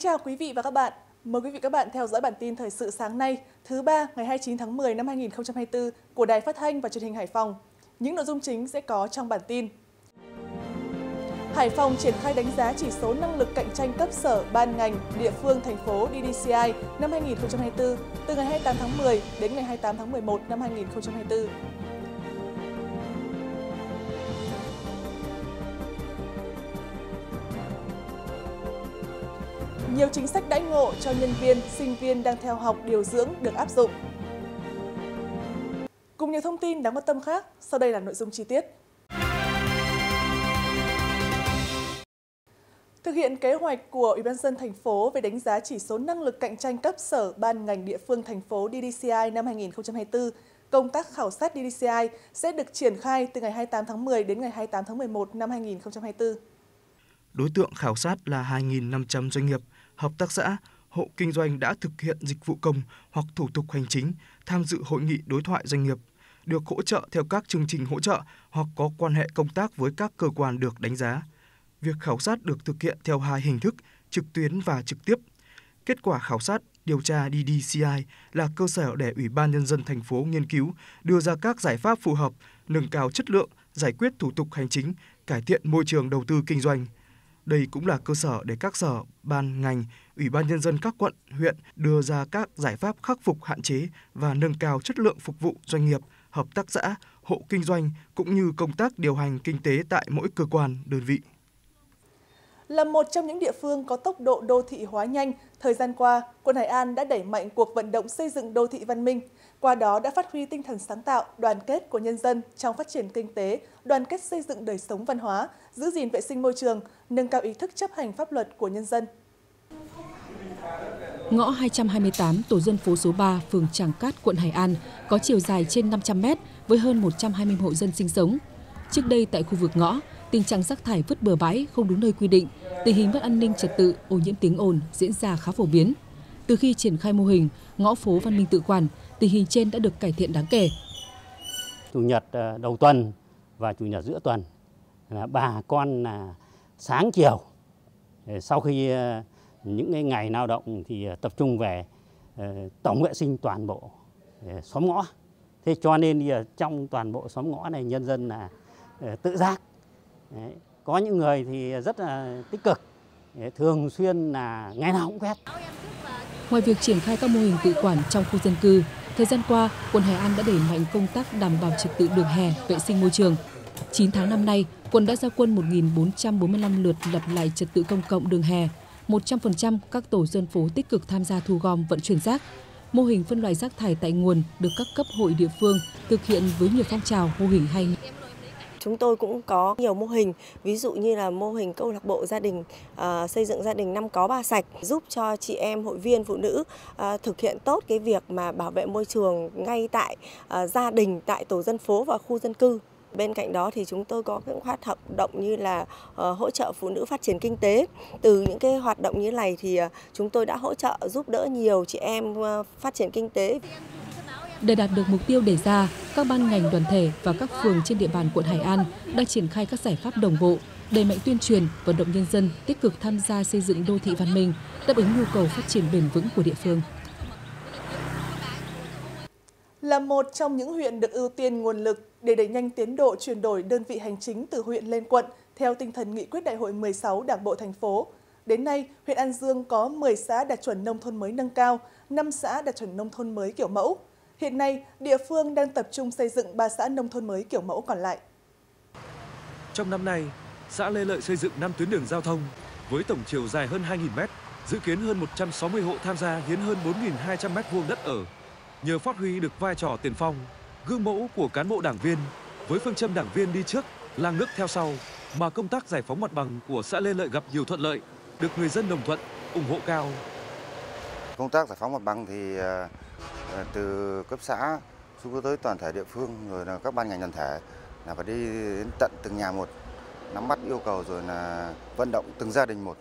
chào quý vị và các bạn. Mời quý vị các bạn theo dõi bản tin thời sự sáng nay, thứ ba ngày 29 tháng 10 năm 2024 của Đài Phát thanh và Truyền hình Hải Phòng. Những nội dung chính sẽ có trong bản tin. Hải Phòng triển khai đánh giá chỉ số năng lực cạnh tranh cấp sở, ban ngành, địa phương, thành phố DDCI năm 2024 từ ngày 28 tháng 10 đến ngày 28 tháng 11 năm 2024. Nhiều chính sách đãi ngộ cho nhân viên, sinh viên đang theo học điều dưỡng được áp dụng. Cùng nhiều thông tin đáng quan tâm khác, sau đây là nội dung chi tiết. Thực hiện kế hoạch của Ủy ban dân thành phố về đánh giá chỉ số năng lực cạnh tranh cấp sở ban ngành địa phương thành phố DDCI năm 2024, công tác khảo sát DDCI sẽ được triển khai từ ngày 28 tháng 10 đến ngày 28 tháng 11 năm 2024. Đối tượng khảo sát là 2.500 doanh nghiệp, hợp tác xã, hộ kinh doanh đã thực hiện dịch vụ công hoặc thủ tục hành chính, tham dự hội nghị đối thoại doanh nghiệp, được hỗ trợ theo các chương trình hỗ trợ hoặc có quan hệ công tác với các cơ quan được đánh giá. Việc khảo sát được thực hiện theo hai hình thức, trực tuyến và trực tiếp. Kết quả khảo sát điều tra DDCI là cơ sở để Ủy ban Nhân dân thành phố nghiên cứu, đưa ra các giải pháp phù hợp, nâng cao chất lượng, giải quyết thủ tục hành chính, cải thiện môi trường đầu tư kinh doanh – đây cũng là cơ sở để các sở, ban, ngành, ủy ban nhân dân các quận, huyện đưa ra các giải pháp khắc phục hạn chế và nâng cao chất lượng phục vụ doanh nghiệp, hợp tác xã, hộ kinh doanh cũng như công tác điều hành kinh tế tại mỗi cơ quan, đơn vị. Là một trong những địa phương có tốc độ đô thị hóa nhanh, thời gian qua, quận Hải An đã đẩy mạnh cuộc vận động xây dựng đô thị văn minh. Qua đó đã phát huy tinh thần sáng tạo, đoàn kết của nhân dân trong phát triển kinh tế, đoàn kết xây dựng đời sống văn hóa, giữ gìn vệ sinh môi trường, nâng cao ý thức chấp hành pháp luật của nhân dân. Ngõ 228 tổ dân phố số 3, phường Tràng Cát, quận Hải An có chiều dài trên 500 mét với hơn 120 hộ dân sinh sống. Trước đây tại khu vực ngõ, tình trạng rác thải vứt bừa bãi không đúng nơi quy định, tình hình mất an ninh trật tự, ô nhiễm tiếng ồn diễn ra khá phổ biến. Từ khi triển khai mô hình ngõ phố văn minh tự quản, tình hình trên đã được cải thiện đáng kể. Chủ nhật ờ, đầu tuần và chủ nhật giữa tuần là bà con là sáng chiều ờ, sau khi ờ, những ngày lao động thì tập trung về tổng vệ sinh toàn bộ xóm ngõ. Thế cho nên trong toàn bộ xóm ngõ này nhân dân là tự giác. Có những người thì rất là tích cực, thường xuyên là ngày nào cũng quét. Ngoài việc triển khai các mô hình tự quản trong khu dân cư, thời gian qua, quận Hải An đã đẩy mạnh công tác đảm bảo trật tự đường hè, vệ sinh môi trường. 9 tháng năm nay, quận đã ra quân 1.445 lượt lập lại trật tự công cộng đường hè. 100% các tổ dân phố tích cực tham gia thu gom vận chuyển rác. Mô hình phân loại rác thải tại nguồn được các cấp hội địa phương thực hiện với nhiều phong trào mô hình hay. Chúng tôi cũng có nhiều mô hình, ví dụ như là mô hình câu lạc bộ gia đình à, xây dựng gia đình năm có ba sạch giúp cho chị em hội viên phụ nữ à, thực hiện tốt cái việc mà bảo vệ môi trường ngay tại à, gia đình, tại tổ dân phố và khu dân cư. Bên cạnh đó thì chúng tôi có những hoạt động như là ờ, hỗ trợ phụ nữ phát triển kinh tế. Từ những cái hoạt động như này thì à, chúng tôi đã hỗ trợ giúp đỡ nhiều chị em ờ, phát triển kinh tế. Để đạt được mục tiêu đề ra, các ban ngành đoàn thể và các phường trên địa bàn quận Hải An đang triển khai các giải pháp đồng bộ, đẩy mạnh tuyên truyền, vận động nhân dân tích cực tham gia xây dựng đô thị văn minh, đáp ứng nhu cầu phát triển bền vững của địa phương. Là một trong những huyện được ưu tiên nguồn lực để đẩy nhanh tiến độ chuyển đổi đơn vị hành chính từ huyện lên quận theo tinh thần nghị quyết đại hội 16 Đảng bộ thành phố. Đến nay, huyện An Dương có 10 xã đạt chuẩn nông thôn mới nâng cao, 5 xã đạt chuẩn nông thôn mới kiểu mẫu. Hiện nay, địa phương đang tập trung xây dựng 3 xã nông thôn mới kiểu mẫu còn lại. Trong năm nay, xã Lê Lợi xây dựng 5 tuyến đường giao thông với tổng chiều dài hơn 2.000 mét, dự kiến hơn 160 hộ tham gia hiến hơn 4.200 mét vuông đất ở. Nhờ phát huy được vai trò tiền phong, gương mẫu của cán bộ đảng viên với phương châm đảng viên đi trước, làng nước theo sau mà công tác giải phóng mặt bằng của xã Lê Lợi gặp nhiều thuận lợi, được người dân đồng thuận, ủng hộ cao. Công tác giải phóng mặt bằng thì Ờ, Ờ, từ cấp xã xuống tới toàn thể địa phương, rồi là các ban ngành đoàn thể là phải đi đến tận từng nhà một, nắm bắt yêu cầu rồi là vận động từng gia đình một.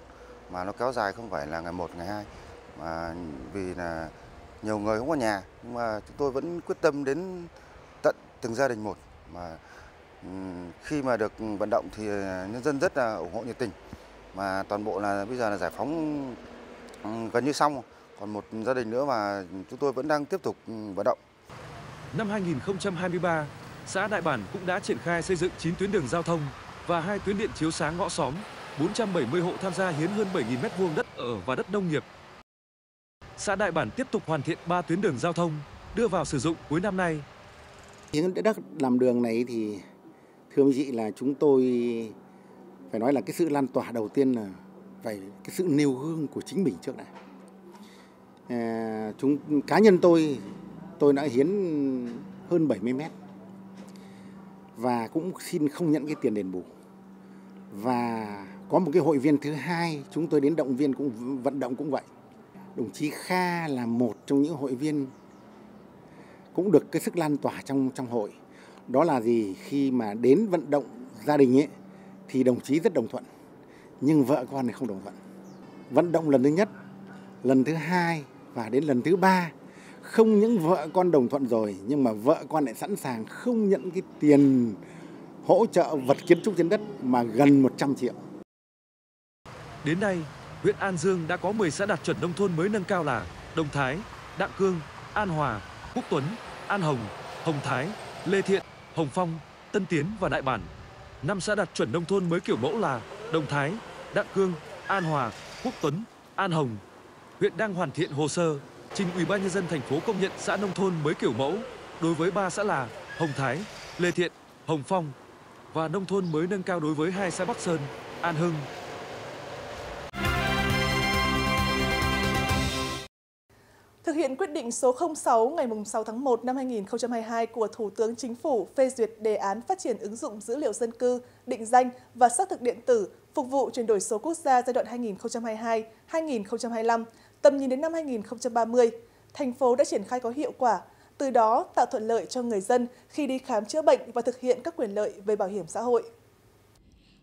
Mà nó kéo dài không phải là ngày một, ngày hai, mà vì là nhiều người không có nhà, nhưng mà chúng tôi vẫn quyết tâm đến tận từng gia đình một. Mà khi mà được vận động thì nhân dân rất là ủng hộ nhiệt tình. Mà toàn bộ là bây giờ là giải phóng gần như xong. Còn một gia đình nữa mà chúng tôi vẫn đang tiếp tục ừ, vận động. Năm 2023, xã Đại Bản cũng đã triển khai xây dựng 9 tuyến đường giao thông và hai tuyến điện chiếu sáng ngõ xóm, 470 hộ tham gia hiến hơn 7.000 m2 đất ở và đất nông nghiệp. Xã Đại Bản tiếp tục hoàn thiện 3 tuyến đường giao thông đưa vào sử dụng cuối năm nay. Những đất làm đường này thì thưa quý vị là chúng tôi phải nói là cái sự lan tỏa đầu tiên là phải cái sự nêu gương của chính mình trước này. Ờ, chúng, cá nhân tôi tôi đã hiến hơn 70 mét. Và cũng xin không nhận cái tiền đền bù. Và có một cái hội viên thứ hai, chúng tôi đến động viên cũng vận động cũng vậy. Đồng chí Kha là một trong những hội viên cũng được cái sức lan tỏa trong trong hội. Đó là gì? Khi mà đến vận động gia đình ấy, thì đồng chí rất đồng thuận. Nhưng vợ con thì không đồng thuận. Vận động lần thứ nhất, lần thứ hai và đến lần thứ ba không những vợ con đồng thuận rồi nhưng mà vợ con lại sẵn sàng không nhận cái tiền hỗ trợ vật kiến trúc trên đất mà gần 100 triệu. Đến nay, huyện An Dương đã có 10 xã đạt chuẩn nông thôn mới nâng cao là Đông Thái, Đặng Cương, An Hòa, Quốc Tuấn, An Hồng, Hồng Thái, Lê Thiện, Hồng Phong, Tân Tiến và Đại Bản. Năm xã đạt chuẩn nông thôn mới kiểu mẫu là Đồng Thái, Đặng Cương, An Hòa, Quốc Tuấn, An Hồng. Huyện đang hoàn thiện hồ sơ trình Ủy ban nhân dân thành phố công nhận xã nông thôn mới kiểu mẫu đối với ba xã là Hồng Thái, Lê Thiện, Hồng Phong và nông thôn mới nâng cao đối với hai xã Bắc Sơn, An Hưng. Thực hiện quyết định số 06 ngày 6 tháng 1 năm 2022 của Thủ tướng Chính phủ phê duyệt đề án phát triển ứng dụng dữ liệu dân cư, định danh và xác thực điện tử phục vụ chuyển đổi số quốc gia giai đoạn 2022-2025, tầm nhìn đến năm 2030, thành phố đã triển khai có hiệu quả, từ đó tạo thuận lợi cho người dân khi đi khám chữa bệnh và thực hiện các quyền lợi về bảo hiểm xã hội.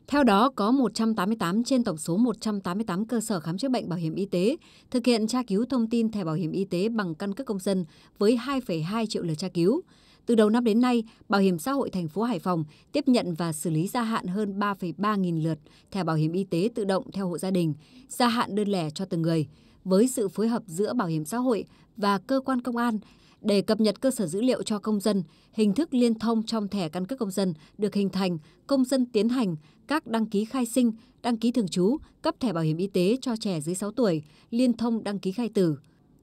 Theo đó, có 188 trên tổng số 188 cơ sở khám chữa bệnh bảo hiểm y tế thực hiện tra cứu thông tin thẻ bảo hiểm y tế bằng căn cước công dân với 2,2 triệu lượt tra cứu. Từ đầu năm đến nay, Bảo hiểm xã hội thành phố Hải Phòng tiếp nhận và xử lý gia hạn hơn 3,3 nghìn lượt thẻ bảo hiểm y tế tự động theo hộ gia đình, gia hạn đơn lẻ cho từng người với sự phối hợp giữa Bảo hiểm xã hội và cơ quan công an để cập nhật cơ sở dữ liệu cho công dân, hình thức liên thông trong thẻ căn cước công dân được hình thành, công dân tiến hành các đăng ký khai sinh, đăng ký thường trú, cấp thẻ bảo hiểm y tế cho trẻ dưới 6 tuổi, liên thông đăng ký khai tử.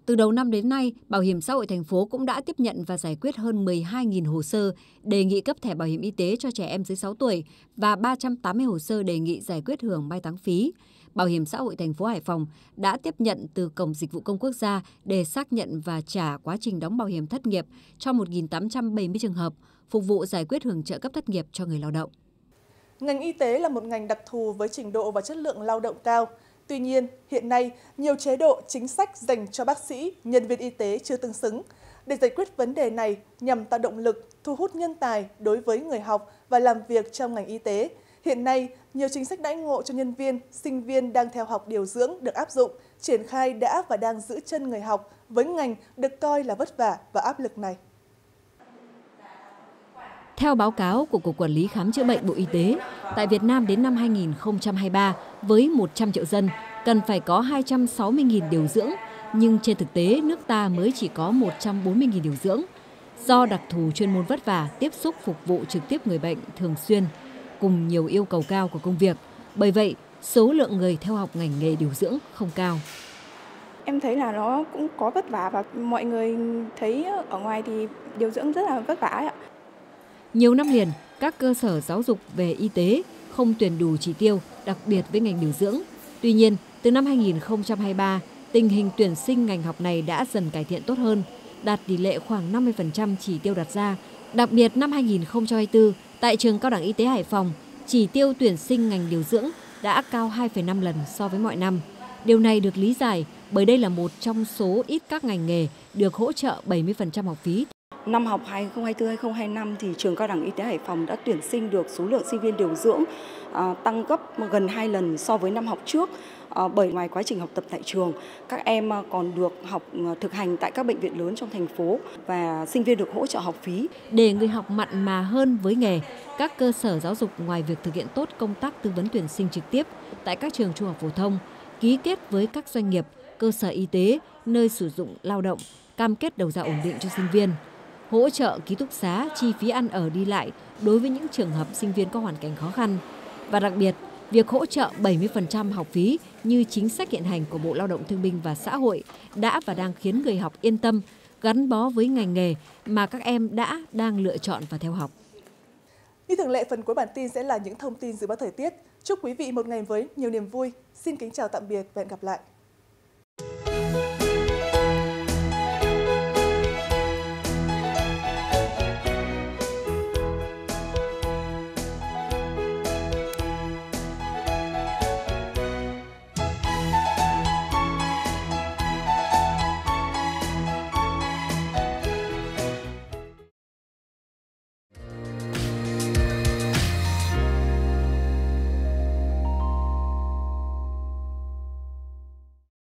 Từ đầu năm đến nay, Bảo hiểm xã hội thành phố cũng đã tiếp nhận và giải quyết hơn 12.000 hồ sơ đề nghị cấp thẻ bảo hiểm y tế cho trẻ em dưới 6 tuổi và 380 hồ sơ đề nghị giải quyết hưởng mai táng phí. Bảo hiểm xã hội thành phố Hải Phòng đã tiếp nhận từ Cổng Dịch vụ Công Quốc gia để xác nhận và trả quá trình đóng bảo hiểm thất nghiệp cho 1.870 trường hợp, phục vụ giải quyết hưởng trợ cấp thất nghiệp cho người lao động. Ngành y tế là một ngành đặc thù với trình độ và chất lượng lao động cao. Tuy nhiên, hiện nay, nhiều chế độ chính sách dành cho bác sĩ, nhân viên y tế chưa tương xứng. Để giải quyết vấn đề này nhằm tạo động lực, thu hút nhân tài đối với người học và làm việc trong ngành y tế, Hiện nay, nhiều chính sách đãi ngộ cho nhân viên, sinh viên đang theo học điều dưỡng được áp dụng, triển khai đã và đang giữ chân người học với ngành được coi là vất vả và áp lực này. Theo báo cáo của Cục Quản lý Khám chữa bệnh Bộ Y tế, tại Việt Nam đến năm 2023, với 100 triệu dân, cần phải có 260.000 điều dưỡng, nhưng trên thực tế nước ta mới chỉ có 140.000 điều dưỡng. Do đặc thù chuyên môn vất vả, tiếp xúc phục vụ trực tiếp người bệnh thường xuyên, cùng nhiều yêu cầu cao của công việc. Bởi vậy, số lượng người theo học ngành nghề điều dưỡng không cao. Em thấy là nó cũng có vất vả và mọi người thấy ở ngoài thì điều dưỡng rất là vất vả ạ. Nhiều năm liền, các cơ sở giáo dục về y tế không tuyển đủ chỉ tiêu, đặc biệt với ngành điều dưỡng. Tuy nhiên, từ năm 2023, tình hình tuyển sinh ngành học này đã dần cải thiện tốt hơn, đạt tỷ lệ khoảng 50% chỉ tiêu đặt ra. Đặc biệt năm 2024, Tại trường Cao đẳng Y tế Hải Phòng, chỉ tiêu tuyển sinh ngành điều dưỡng đã cao 2,5 lần so với mọi năm. Điều này được lý giải bởi đây là một trong số ít các ngành nghề được hỗ trợ 70% học phí. Năm học 2024-2025 thì trường Cao đẳng Y tế Hải Phòng đã tuyển sinh được số lượng sinh viên điều dưỡng à, tăng gấp gần 2 lần so với năm học trước. À, bởi ngoài quá trình học tập tại trường, các em à, còn được học à, thực hành tại các bệnh viện lớn trong thành phố và sinh viên được hỗ trợ học phí. Để người học mặn mà hơn với nghề, các cơ sở giáo dục ngoài việc thực hiện tốt công tác tư vấn tuyển sinh trực tiếp tại các trường trung học phổ thông, ký kết với các doanh nghiệp, cơ sở y tế, nơi sử dụng lao động, cam kết đầu ra ổn định cho sinh viên, hỗ trợ ký túc xá, chi phí ăn ở đi lại đối với những trường hợp sinh viên có hoàn cảnh khó khăn. Và đặc biệt, việc hỗ trợ 70% học phí như chính sách hiện hành của Bộ Lao động Thương binh và Xã hội đã và đang khiến người học yên tâm, gắn bó với ngành nghề mà các em đã đang lựa chọn và theo học. Như thường lệ, phần cuối bản tin sẽ là những thông tin dự báo thời tiết. Chúc quý vị một ngày với nhiều niềm vui. Xin kính chào tạm biệt và hẹn gặp lại.